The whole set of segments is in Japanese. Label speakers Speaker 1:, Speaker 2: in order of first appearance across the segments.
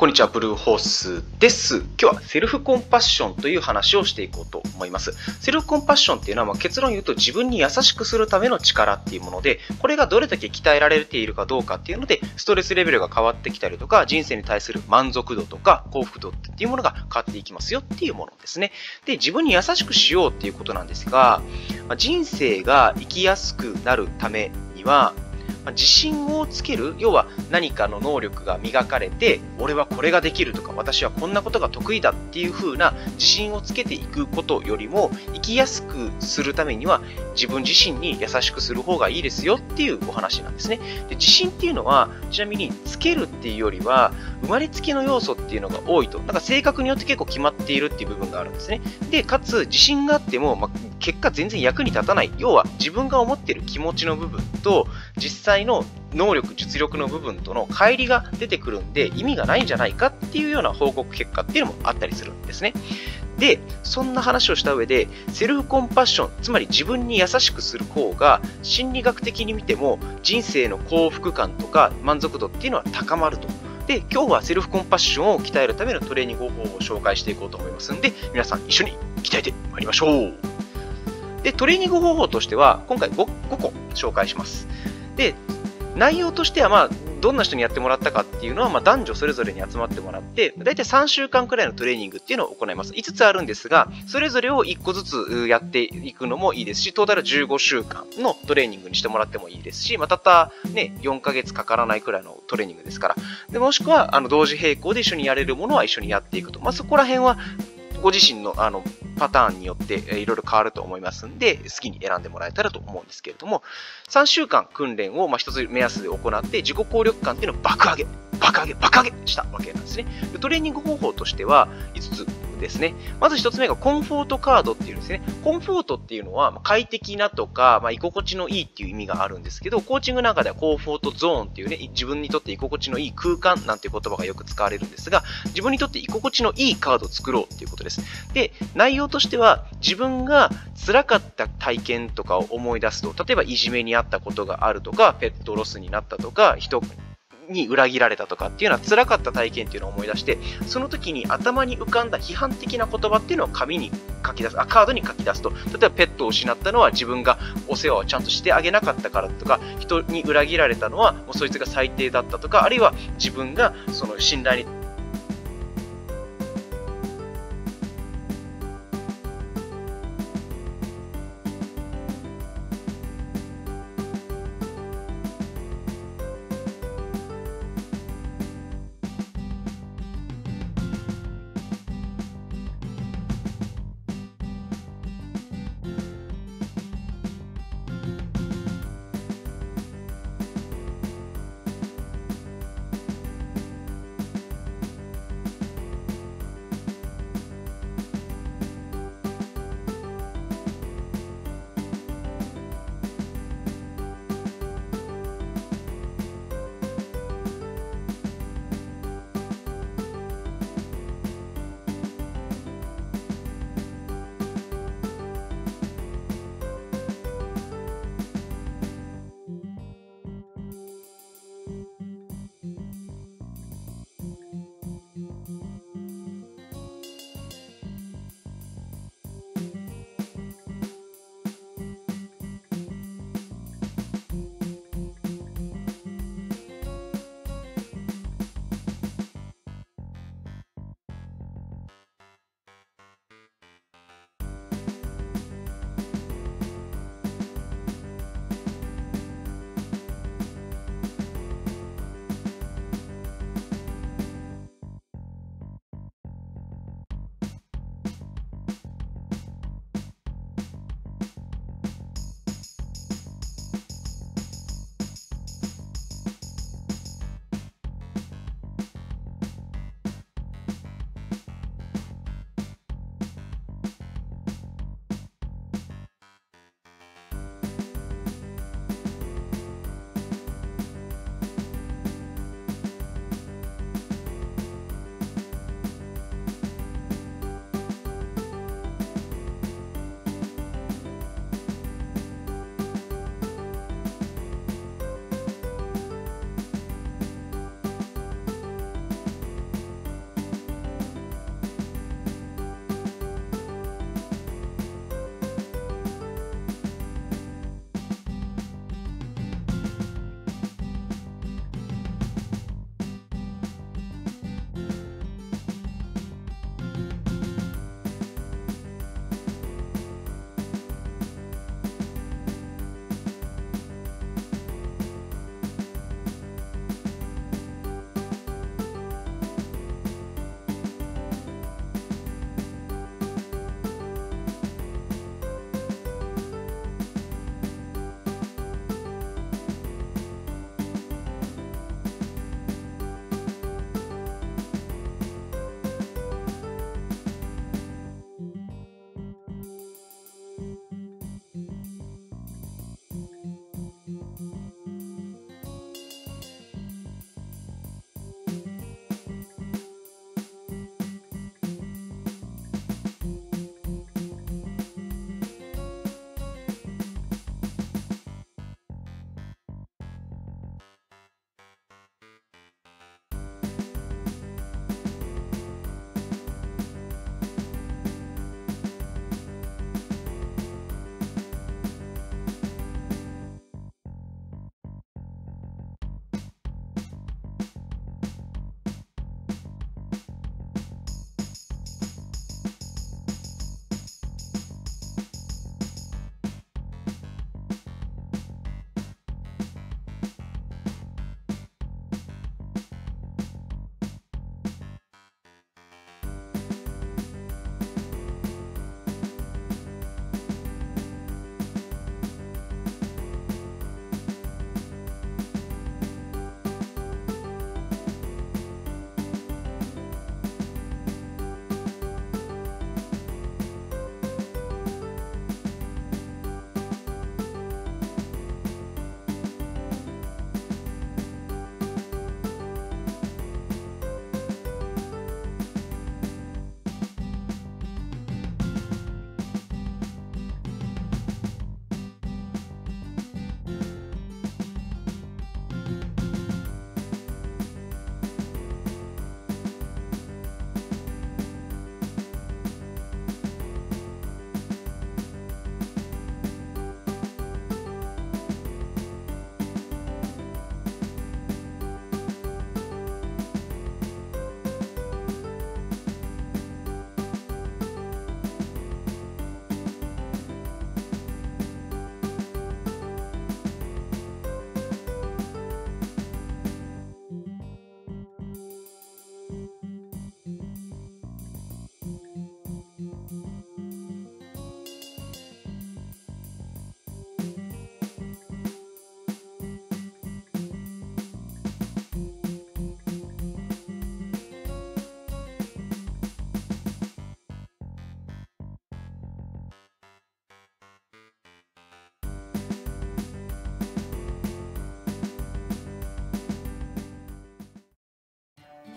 Speaker 1: こんにちは、ブルーホースです。今日はセルフコンパッションという話をしていこうと思います。セルフコンパッションっていうのは、まあ、結論言うと自分に優しくするための力っていうもので、これがどれだけ鍛えられているかどうかっていうので、ストレスレベルが変わってきたりとか、人生に対する満足度とか幸福度っていうものが変わっていきますよっていうものですね。で、自分に優しくしようっていうことなんですが、まあ、人生が生きやすくなるためには、ま自信をつける要は何かの能力が磨かれて俺はこれができるとか私はこんなことが得意だっていう風な自信をつけていくことよりも生きやすくするためには自分自身に優しくする方がいいですよっていうお話なんですね。で自信っていうのはちなみにつけるっていうよりは生まれつきの要素っていうのが多いと。なんか性格によって結構決まっているっていう部分があるんですね。でかつ自信があっても、まあ、結果全然役に立たない。要は自分が思っている気持ちの部分と実際際の能力、実力の部分との乖離が出てくるんで意味がないんじゃないかっていうような報告結果っていうのもあったりするんですね。で、そんな話をした上で、セルフコンパッション、つまり自分に優しくする方が、心理学的に見ても人生の幸福感とか満足度っていうのは高まると。で、今日はセルフコンパッションを鍛えるためのトレーニング方法を紹介していこうと思いますんで、皆さん一緒に鍛えてまいりましょう。で、トレーニング方法としては、今回 5, 5個紹介します。で、内容としては、まあ、どんな人にやってもらったかっていうのは、まあ、男女それぞれに集まってもらって、だいたい3週間くらいのトレーニングっていうのを行います。5つあるんですが、それぞれを1個ずつやっていくのもいいですし、トータル15週間のトレーニングにしてもらってもいいですし、まあ、たったね、4ヶ月かからないくらいのトレーニングですから、でもしくは、あの、同時並行で一緒にやれるものは一緒にやっていくと。まあ、そこら辺は、ご自身のあのパターンによっていろいろ変わると思いますんで、好きに選んでもらえたらと思うんですけれども、3週間訓練をま一つ目安で行って、自己効力感っていうのを爆上げ、爆上げ、爆上げしたわけなんですね。トレーニング方法としては5つですね。まず1つ目がコンフォートカードっていうんですね。コンフォートっていうのは快適なとか、まあ、居心地のいいっていう意味があるんですけど、コーチングなんかではコンフォートゾーンっていうね、自分にとって居心地のいい空間なんて言葉がよく使われるんですが、自分にとって居心地のいいカードを作ろうっていうことです。で、内容としては自分が辛かった体験とかを思い出すと、例えばいじめにあったことがあるとか、ペットロスになったとか、人に裏切られたとかっていうのは辛かった体験っていうのを思い出して、その時に頭に浮かんだ批判的な言葉っていうのを紙に書き出す、あ、カードに書き出すと、例えばペットを失ったのは自分がお世話をちゃんとしてあげなかったからとか、人に裏切られたのはもうそいつが最低だったとか、あるいは自分がその信頼に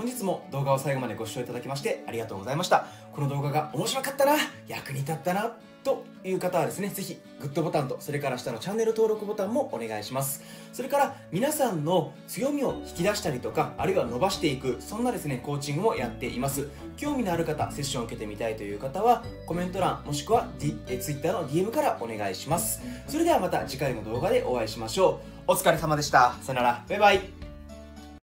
Speaker 2: 本日も動画を最後までご視聴いただきましてありがとうございましたこの動画が面白かったな役に立ったなという方はですね、ぜひグッドボタンと、それから下のチャンネル登録ボタンもお願いします。それから皆さんの強みを引き出したりとか、あるいは伸ばしていく、そんなですね、コーチングもやっています。興味のある方、セッションを受けてみたいという方は、コメント欄、もしくは、D、え Twitter の DM からお願いします。それではまた次回の動画でお会いしましょう。お疲れ様でした。さよなら。バイバイ。